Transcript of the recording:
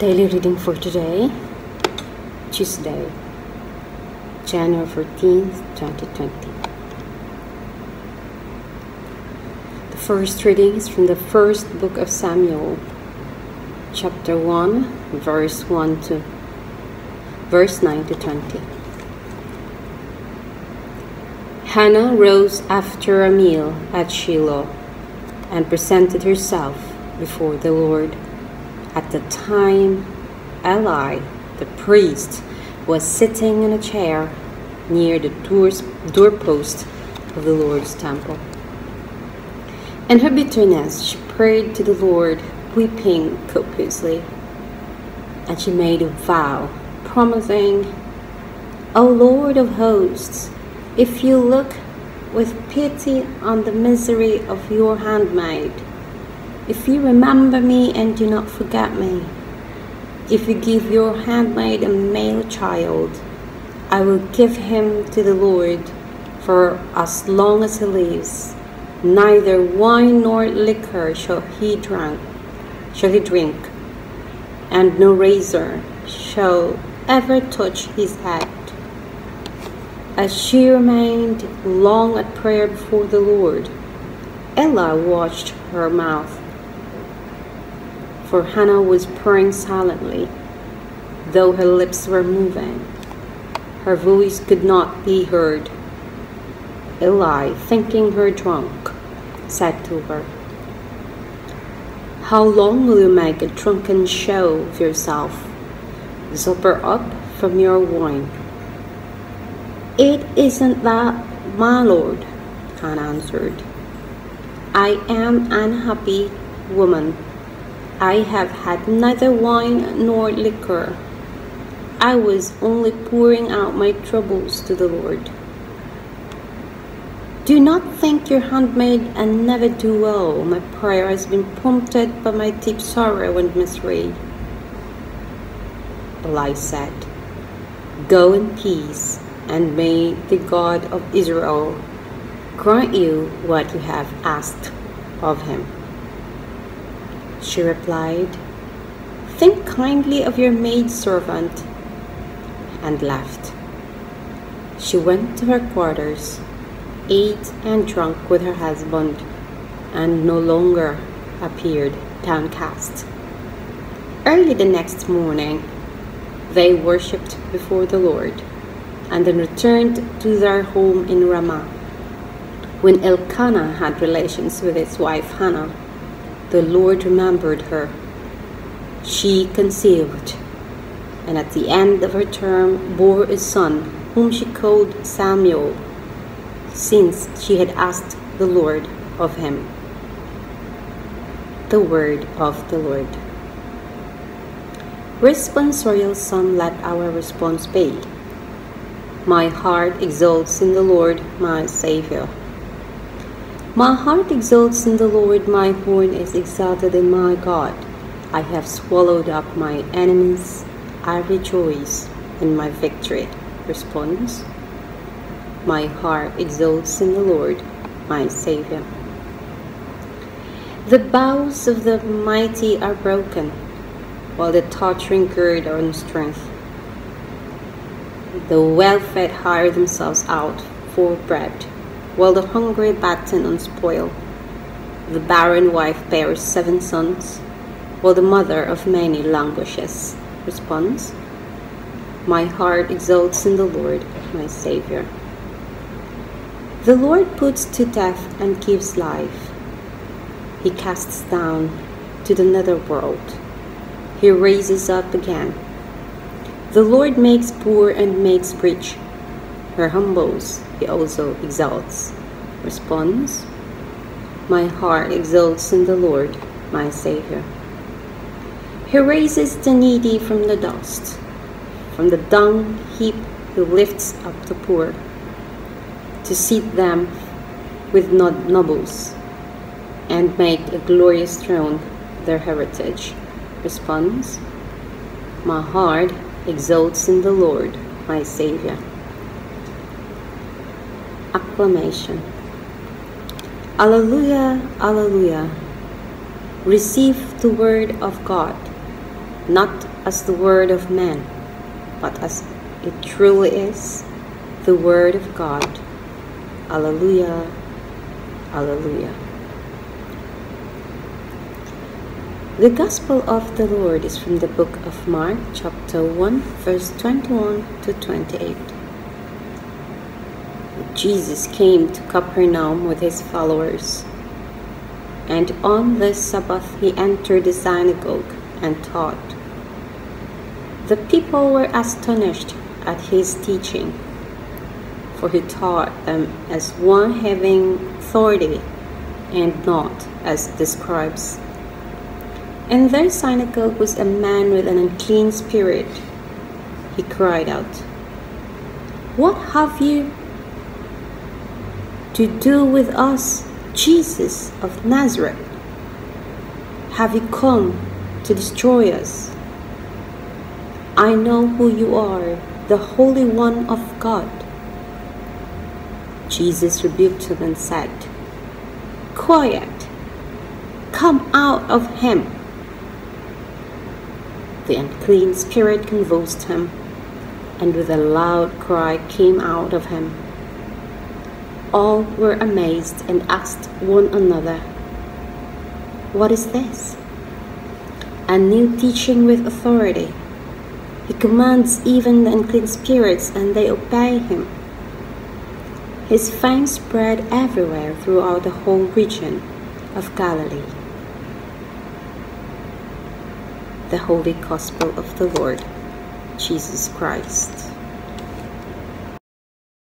Daily reading for today, Tuesday, January 14th, 2020. The first reading is from the first book of Samuel, chapter 1, verse 1 to verse 9 to 20. Hannah rose after a meal at Shiloh and presented herself before the Lord. At the time, Eli, the priest, was sitting in a chair near the doorpost of the Lord's temple. In her bitterness, she prayed to the Lord, weeping copiously. And she made a vow, promising, O Lord of hosts, if you look with pity on the misery of your handmaid, if you remember me and do not forget me, if you give your handmaid a male child, I will give him to the Lord for as long as he lives. Neither wine nor liquor shall he drink, shall he drink, and no razor shall ever touch his head. As she remained long at prayer before the Lord, Eli watched her mouth for Hannah was purring silently, though her lips were moving. Her voice could not be heard. Eli, thinking her drunk, said to her, How long will you make a drunken show of yourself? Supper up from your wine. It isn't that, my lord, Hannah answered. I am an unhappy woman I have had neither wine nor liquor. I was only pouring out my troubles to the Lord. Do not think your handmaid and never do well. My prayer has been prompted by my deep sorrow and misery. Eli said, Go in peace, and may the God of Israel grant you what you have asked of him. She replied, Think kindly of your maidservant, and left. She went to her quarters, ate and drank with her husband, and no longer appeared downcast. Early the next morning, they worshipped before the Lord, and then returned to their home in Ramah. When Elkanah had relations with his wife Hannah, the Lord remembered her. She conceived, and at the end of her term bore a son, whom she called Samuel, since she had asked the Lord of him. The word of the Lord. Responsorial Psalm let our response be My heart exults in the Lord, my Savior. My heart exults in the Lord, my horn is exalted in my God. I have swallowed up my enemies, I rejoice in my victory. Response My heart exults in the Lord, my Savior. The bows of the mighty are broken, while the tottering gird on strength. The well fed hire themselves out for bread while the hungry batten on spoil. The barren wife bears seven sons, while the mother of many languishes. Response My heart exults in the Lord, my Savior. The Lord puts to death and gives life. He casts down to the nether world. He raises up again. The Lord makes poor and makes rich. Her humbles he also exalts. Response My heart exults in the Lord, my Savior. He raises the needy from the dust, from the dung heap, he lifts up the poor, to seat them with nobles, and make a glorious throne their heritage. Response My heart exults in the Lord, my Savior acclamation. Alleluia, Alleluia. Receive the word of God, not as the word of man, but as it truly is the word of God. Alleluia. Alleluia. The Gospel of the Lord is from the book of Mark, chapter 1, verse 21 to 28. Jesus came to Capernaum with his followers, and on the Sabbath he entered the synagogue and taught. The people were astonished at his teaching, for he taught them as one having authority and not as the scribes. In their synagogue was a man with an unclean spirit. He cried out, What have you to do with us, Jesus of Nazareth? Have you come to destroy us? I know who you are, the Holy One of God. Jesus rebuked him and said, Quiet, come out of him. The unclean spirit convulsed him, and with a loud cry came out of him. All were amazed and asked one another, What is this? A new teaching with authority. He commands even the unclean spirits, and they obey him. His fame spread everywhere throughout the whole region of Galilee. the Holy Gospel of the Lord Jesus Christ.